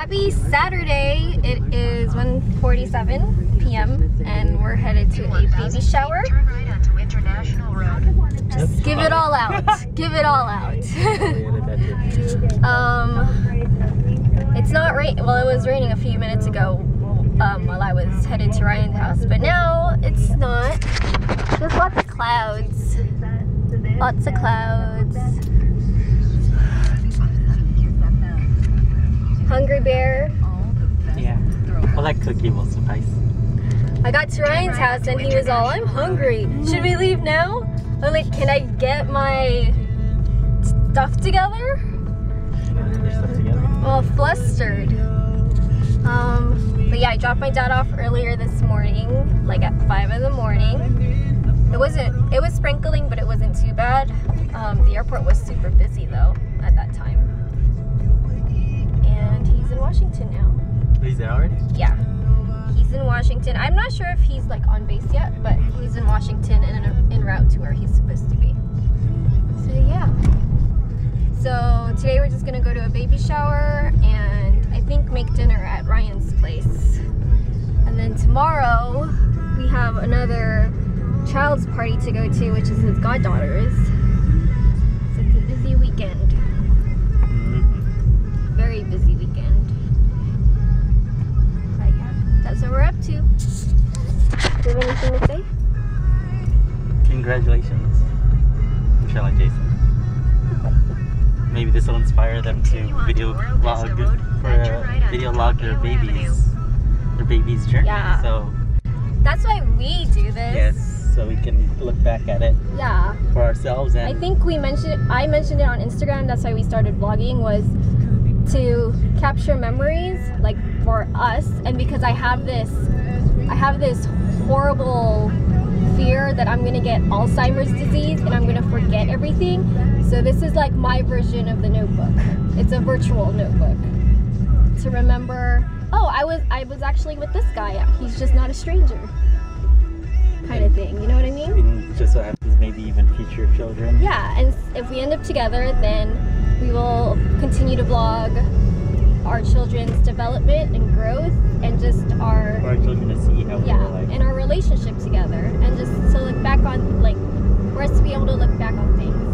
Happy Saturday. It is 1:47 p.m. and we're headed to a baby shower. Turn right onto International Road. Just give it all out. give it all out. um, it's not rain. Well, it was raining a few minutes ago um, while I was headed to Ryan's house, but now it's not. There's lots of clouds. Lots of clouds. Hungry Bear. Yeah. Well, that cookie will suffice. I got to Ryan's house and he was all, I'm hungry. Should we leave now? I'm like, can I get my stuff together? Get your stuff together. All flustered. Um, but yeah, I dropped my dad off earlier this morning, like at 5 in the morning. It wasn't, it was sprinkling, but it wasn't too bad. Um, the airport was super busy though at that time. In Washington now. Oh, he's there already? Yeah. He's in Washington. I'm not sure if he's like on base yet, but he's in Washington and en, en route to where he's supposed to be. So yeah. So today we're just gonna go to a baby shower and I think make dinner at Ryan's place. And then tomorrow we have another child's party to go to, which is his goddaughter's. Inspire them to video log for then turn a right onto video log their babies, their babies' journey. Yeah. So That's why we do this. yes, so we can look back at it Yeah. for ourselves and I think we mentioned I mentioned it on Instagram, that's why we started vlogging was to capture memories like for us and because I have this I have this horrible fear that I'm gonna get Alzheimer's disease and I'm gonna forget everything. So this is like my version of the notebook. It's a virtual notebook. To remember, oh I was I was actually with this guy. He's just not a stranger. Kind of thing. You know what I mean? and just so happens maybe even future children. Yeah, and if we end up together, then we will continue to vlog our children's development and growth and just our For our children to see how yeah, like and our relationship together and just to look back on like for us to be able to look back on things.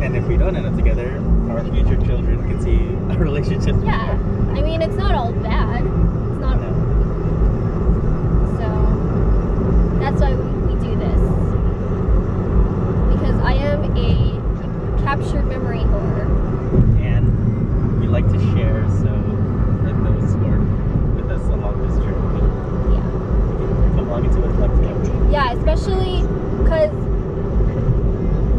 And if we don't end up together, our future children can see our relationship. Yeah. I mean, it's not all bad. It's not No. so that's why we, we do this. Because I am a captured memory whore. And we like to share so that those who are with us along this journey Yeah. can come along and see what it's like together. Yeah, especially because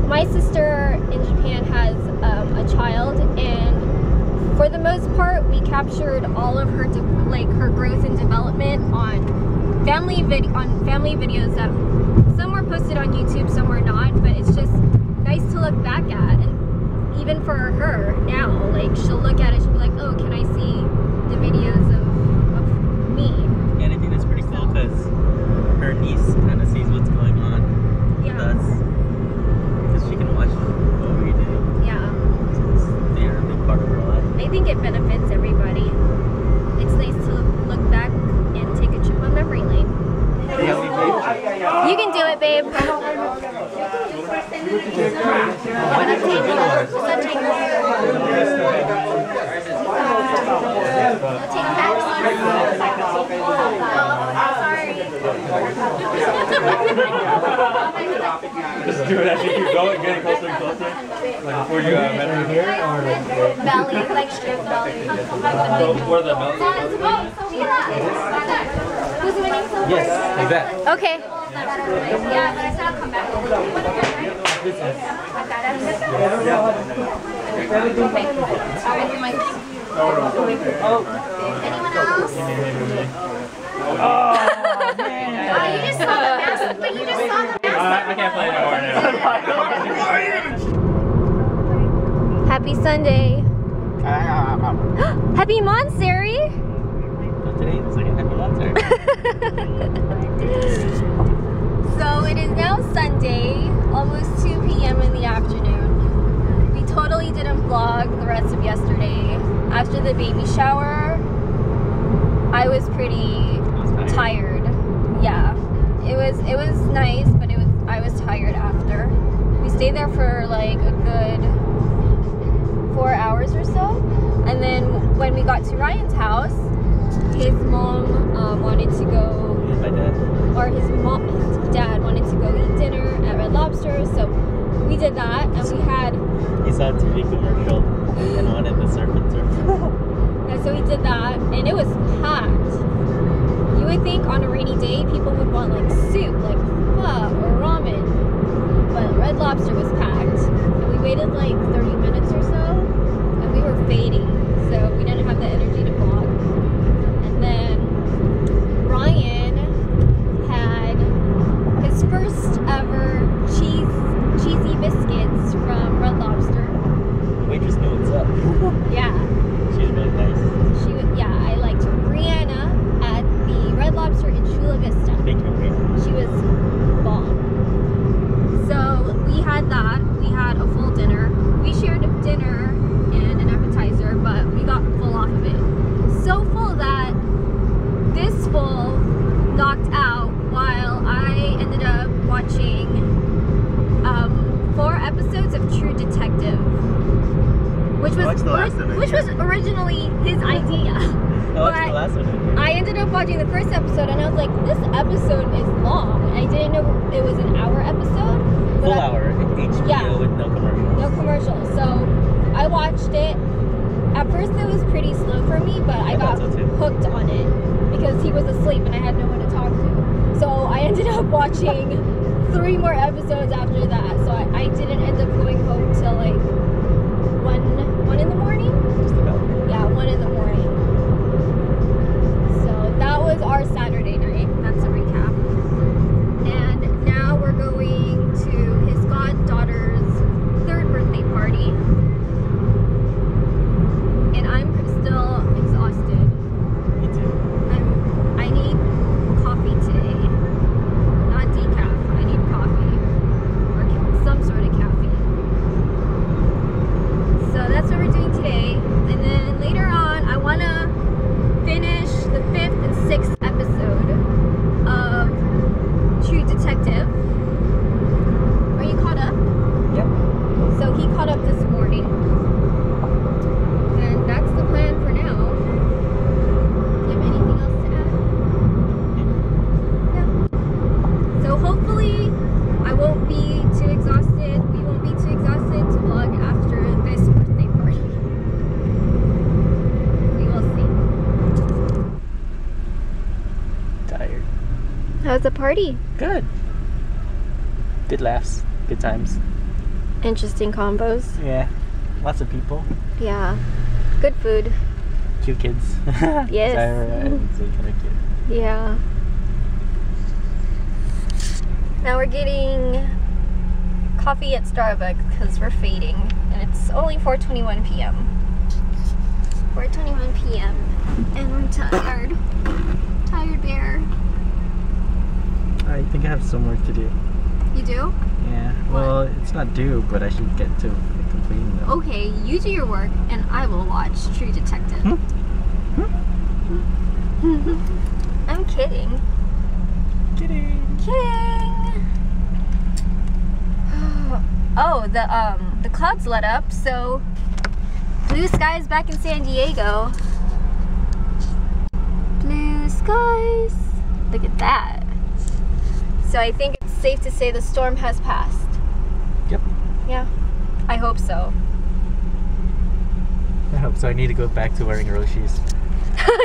my sister in Japan has um, a child, part, we captured all of her like her growth and development on family vid- on family videos that some were posted on YouTube, some were not. But it's just nice to look back at, and even for her now, like she'll look at it, she'll be like, "Oh, can I see the videos of, of me?" And I think that's pretty cool because her niece kind of sees what's going on with Yeah. us. Because she can watch what we do. Yeah. Since they are a big part of our life. I think it benefits everybody. It's nice to look back and take a trip on memory lane. You can do it, babe. Just do it as you keep going, getting closer and closer. Like before you uh, met her here, or Belly, like straight belly. before the belt. Who's winning so Yes, like that. Okay. Yeah, but I said I'll come back. Anyone else? Oh, man. Oh, you just saw the mask, but you just saw the I can't play anymore now. Happy Sunday. Happy Montessori. So today is like a happy monster. So it is now Sunday, almost 2 p.m. in the afternoon. We totally didn't vlog the rest of yesterday. After the baby shower, I was pretty I was tired. Yeah. It was it was nice, but it was I was tired after. We stayed there for like a good four hours or so. And then when we got to Ryan's house, his mom uh, wanted to go my dad. or his mom his dad wanted to go eat dinner at Red Lobster, so we did that and we had He saw a TV commercial and wanted the surf and turf. Yeah, so we did that, and it was packed. You would think on a rainy day people would want like soup, like pho or Red Lobster was packed, and we waited like 30 minutes or so, and we were fading, so we didn't have the energy to vlog. And then Ryan had his first ever cheese cheesy biscuits from Red Lobster. Waitress knew what's up. Yeah. She's really nice. She was, yeah, I liked her. Brianna at the Red Lobster in Chula Vista. Thank you, Brianna. She was bomb. So we had that. We had a full dinner. We shared a dinner and an appetizer, but we got full off of it. So full that this full knocked out while I ended up watching um, four episodes of True Detective. Which was, Watch the last ori- of it, which was originally his idea. Oh, But- the last one? I ended up watching the first episode and I was like, this episode is long. I didn't know it was an hour episode. Full I- hour. HBO Yeah. with no commercials. No commercials. So I watched it. At first it was pretty slow for me, but I I got so hooked on it because he was asleep and I had no one to talk to. So I ended up watching three more episodes after that. So I, I didn't end up going home till like one one in the morning. Just about. Yeah, one in the morning. So that was our Saturday night. That's a recap. And now we're going to his goddaughter's third birthday party. And I'm still exhausted. Me too. I'm, I need coffee today. Not decaf. I need coffee. Or ca- some sort of caffeine. So that's what we're doing today. And then later on, I want to finish the fifth and sixth episode of True Detective. Are you caught up? Yep. So he caught up this morning. And that's the plan for now. Do you have anything else to add? No. So hopefully I won't be too exhausted. We won't be too exhausted to vlog after this birthday party. We will see. Tired. How's the party? Good. Good laughs. Good times. Interesting combos. Yeah. Lots of people. Yeah. Good food. Cute kids. Yes. Uh, and Zay cute. Yeah. Now we're getting coffee at Starbucks because we're fading, and it's only 4:21 p.m. 4:21 p.m. and I'm tired. Tired bear. I think I have some work to do. You do? Yeah. What? Well, it's not due, but I should get to completing them. Okay, you do your work, and I will watch True Detective. I'm kidding. Kidding. Kidding. Oh, the um the clouds let up, so blue skies back in San Diego. Blue skies. Look at that. So I think it's safe to say the storm has passed. Yep. Yeah. I hope so. I hope so. I need to go back to wearing Roshe's.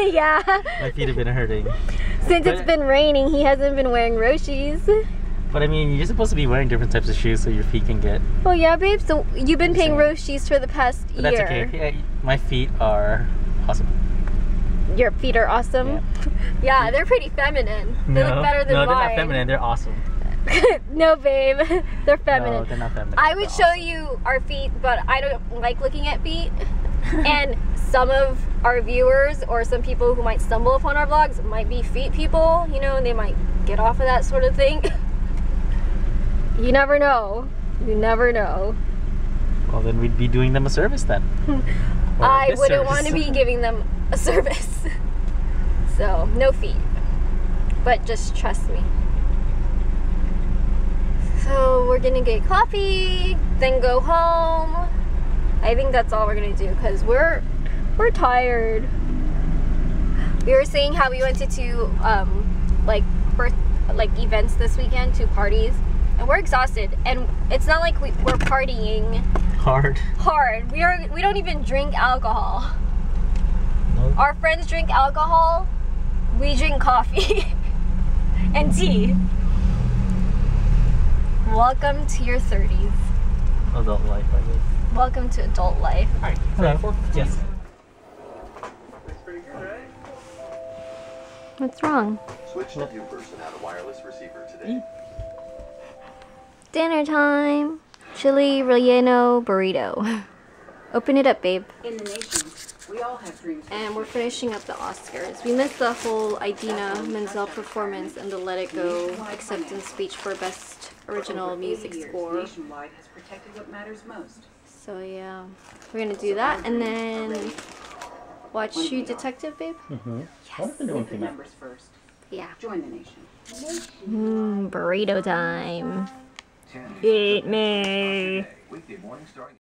yeah. My feet have been hurting. Since it's been raining, he hasn't been wearing Roshes. But I mean, you're supposed to be wearing different types of shoes so your feet can get. Well, yeah, babe. So you've been paying. Roshes for the past But that's okay. Yeah, my feet are awesome. Your feet are awesome. Yeah, they're pretty feminine. They look better than no, they're mine. not feminine. They're awesome. no, babe. they're feminine. No, they're not feminine. I would They're show awesome. you our feet, but I don't like looking at feet. and some of our viewers or some people who might stumble upon our vlogs might be feet people, you know, and they might get off of that sort of thing. you never know. You never know. Well, then we'd be doing them a service then. I wouldn't service. want to be giving them a service. So, no fee. But just trust me. So, we're gonna get coffee, then go home. I think that's all we're gonna do because we're we're tired. We were saying how we went to two um like birth like events this weekend, two parties, and we're exhausted. And it's not like we, we're partying Hard. hard. We are we don't even drink alcohol. No. Our friends drink alcohol. We drink coffee and tea. Welcome to your 30s. Adult life, I guess. Welcome to adult life. Hi. Hello. Yes. What's wrong? Switch to new person out a wireless receiver today. Mm. Dinner time. Chili relleno burrito. Open it up, babe. In the nation, we all have dreams. And we're finishing up the Oscars. We missed the whole Idina Menzel performance and the Let It Go acceptance speech for Best Original Over 80 Music years, Score. Nationwide has protected what matters most. So yeah, we're gonna do that and then watch True Detective, babe. Mm-hmm. What if the new one Put the came out? members first. Yeah. Join the nation. Mmm, burrito time. Eat me. Weekday morning starting.